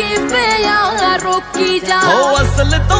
की पे रोकी जा। ओ असल तो